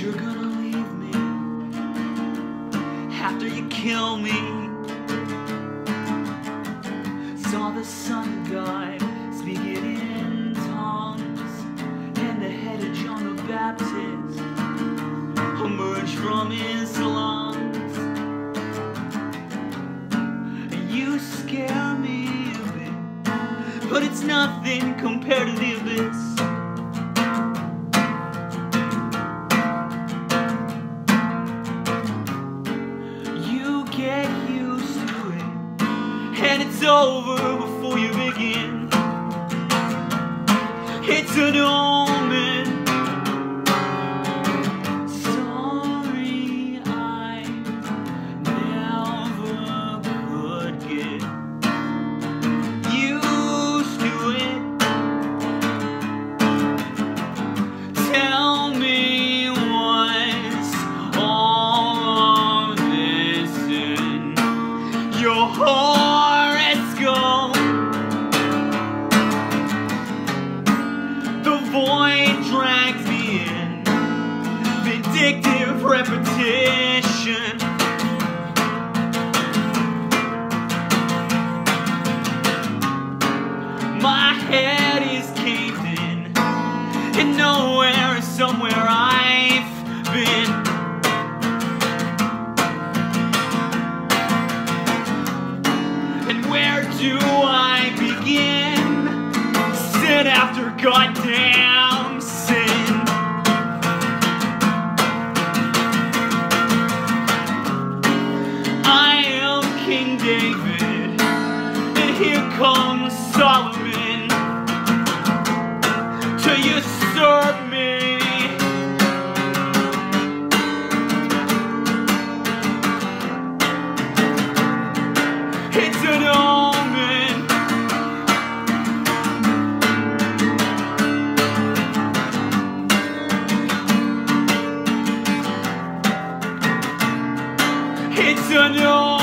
you're gonna leave me after you kill me. Saw the sun god speaking in tongues, and the head of John the Baptist emerge from his lungs. You scare me a bit, but it's nothing compared to the abyss. And it's over before you begin. It's an omen. Repetition. My head is caved in, and nowhere is somewhere I've been. And where do I begin? Sin after goddamn sin. here comes Solomon to usurp me. It's an omen. It's an omen.